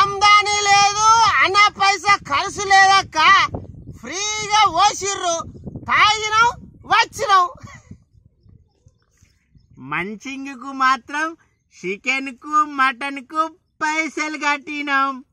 ఆమ్దాని లేదు అన్న పైసా ఖర్చు లేదక్క. ఫ్రీగా ఓసిర్రు. తాగినాం వచ్చినాం. మంచింగ్కు మాత్రం చికెన్కు మటన్కు పైసలు కట్టినాం.